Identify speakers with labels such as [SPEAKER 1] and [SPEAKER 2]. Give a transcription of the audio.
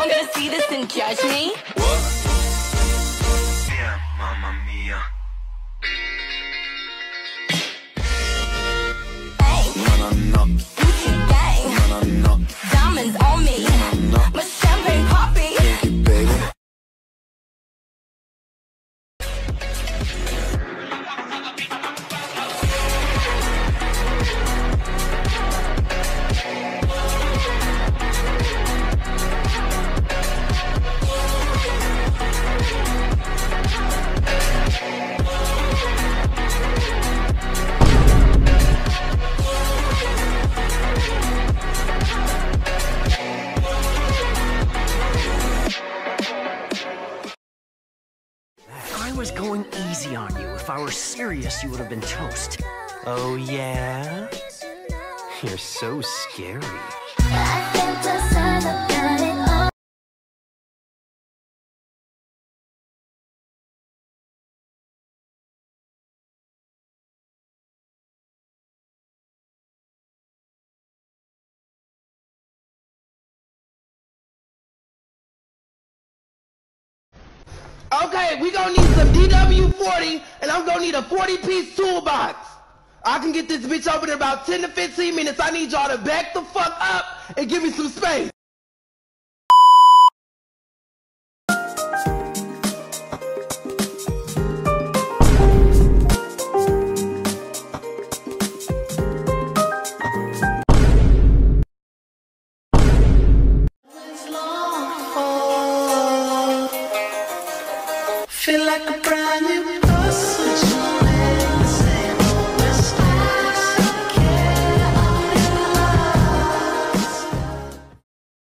[SPEAKER 1] Mom gonna see this and judge me?
[SPEAKER 2] Yeah, mamma mia.
[SPEAKER 1] Hey,
[SPEAKER 2] No, no, no,
[SPEAKER 1] Gucci gang,
[SPEAKER 2] no, no, no.
[SPEAKER 1] diamonds on me. Poppy.
[SPEAKER 3] Was going easy on you. If I were serious, you would have been toast.
[SPEAKER 4] Oh, yeah? You're so scary.
[SPEAKER 5] Okay, we gonna need some DW40, and I'm gonna need a 40-piece toolbox. I can get this bitch open in about 10 to 15 minutes. I need y'all to back the fuck up and give me some space.
[SPEAKER 6] Feel like a brand new